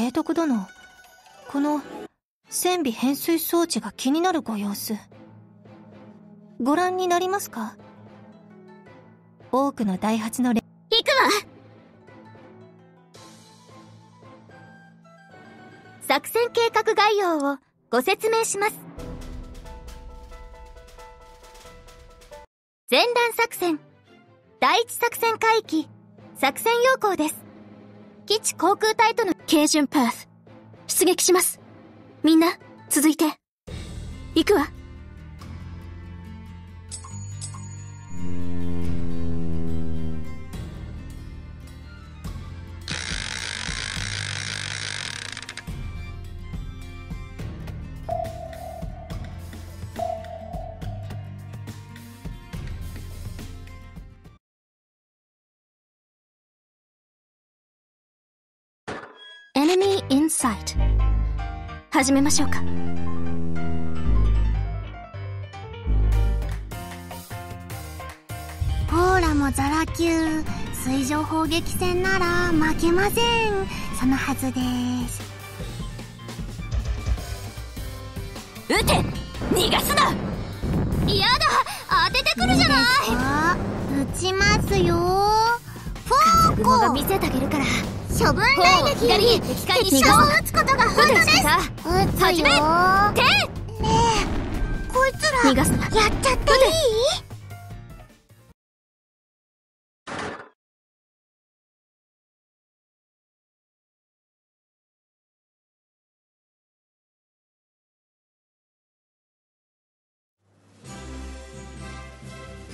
提督殿。この船尾変水装置が気になるご様子。ご覧になりますか？多くのダイハツの行くわ！作戦計画概要をご説明します。前段作戦第一作戦海域作戦要項です。基地航空隊との軽巡パース。出撃します。みんな続いて。行くわ。Enemy in sight 始めましょうか。ポーラもザラ級水上砲撃戦なら負けません。そのはずです。撃て逃がすな。やだ。当ててくるじゃない。撃ちますよ。フォー雲がコ見せてあげるから処分雷撃より敵艦に敵を撃つことが本当です。さ撃つよ。始めねてえこいつら逃がすな。やっちゃっていい？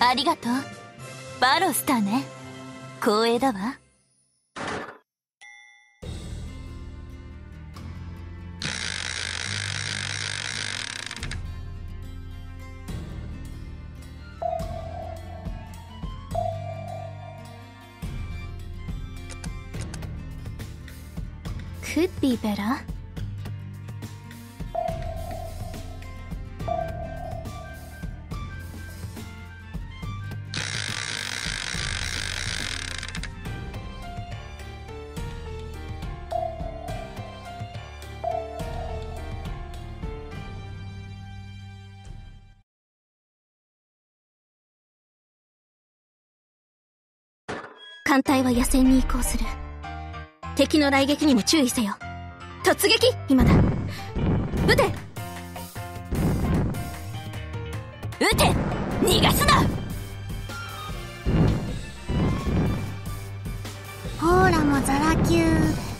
ありがとう。バロスターね。光栄だわ「could be better」艦隊は野戦に移行する敵の雷撃にも注意せよ。突撃！今だ。撃て！撃て！逃がすな！ポーラもザラ級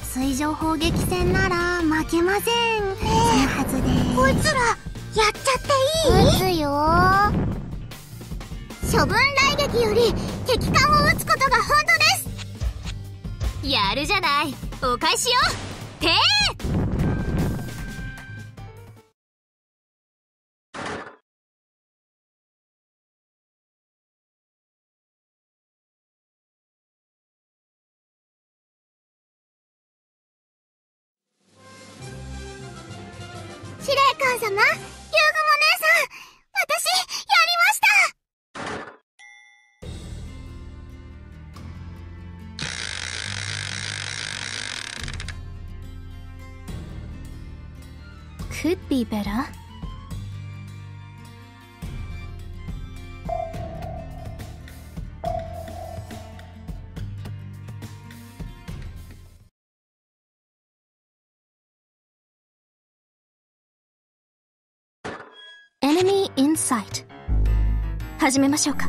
水上砲撃戦なら負けません。そのはずですこいつらやっちゃっていい？撃つよ。処分雷撃より敵艦を撃つことが本当ですやるじゃない。お返しよ。て司令官様ユーグエネミーインサイト始めましょうか。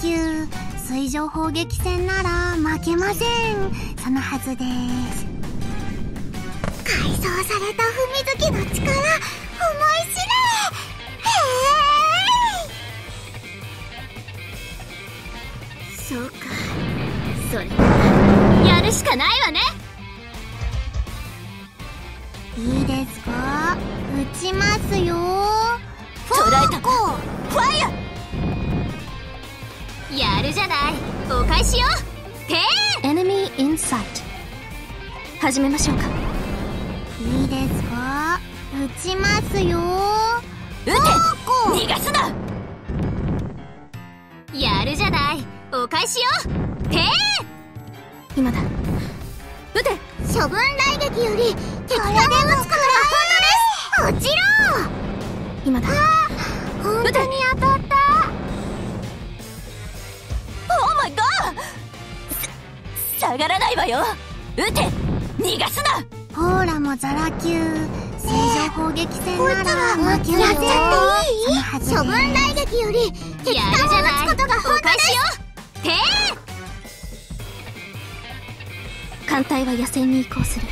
もザラ級水上砲撃戦なら負けません。そのはずです。改装された踏み月の力思い知れへそうか。それならやるしかないわね。いいいですか？撃ちますよ。フやるじゃない。お返しよてーエネミーインサイト始めましょうか。いいですか？撃ちますよ。撃て！逃がすな！やるじゃない。お返しよてー今だ。撃て！処分雷撃より敵から撃つから本当です。こちら今だ。本当に当た下がらないわよ。撃て。逃がすな。ポーラもザラ級水上砲撃戦なら負けませんよ処分雷撃より敵やるじゃないが撃つことが本当お返しよてー。艦隊は野戦に移行する。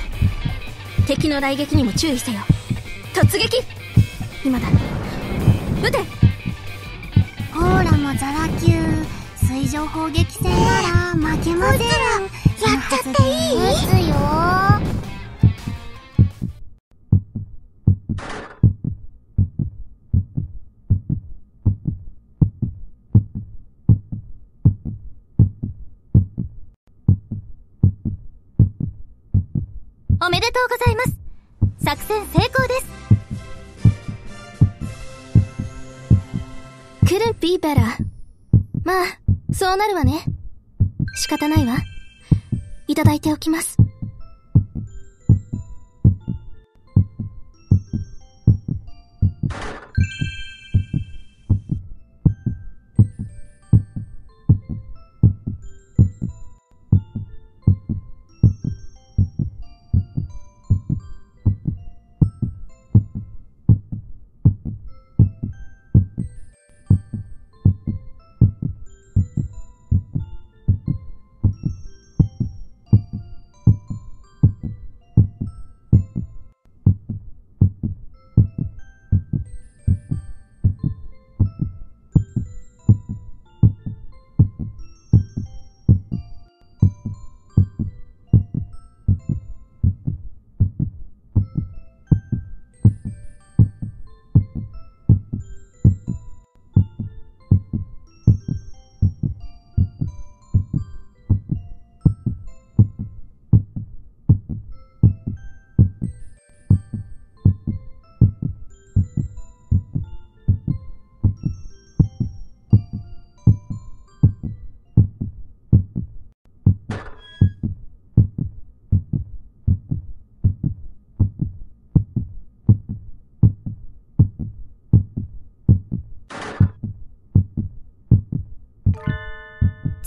敵の雷撃にも注意せよ。突撃。今だ。撃て。ポーラもザラ級水上砲撃戦なら負けません。やっちゃっていい？撃つよおめでとうございます。作戦成功です。クルンピーベラ。まあそうなるわね。仕方ないわ。いただいておきます。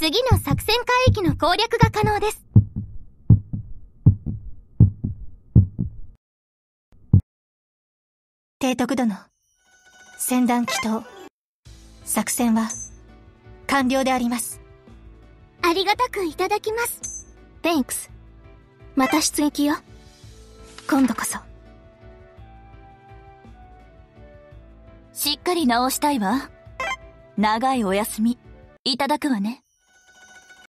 次の作戦海域の攻略が可能です。提督殿。船団祈祷。作戦は、完了であります。ありがたくいただきます。Thanks また出撃よ。今度こそ。しっかり直したいわ。長いお休み。いただくわね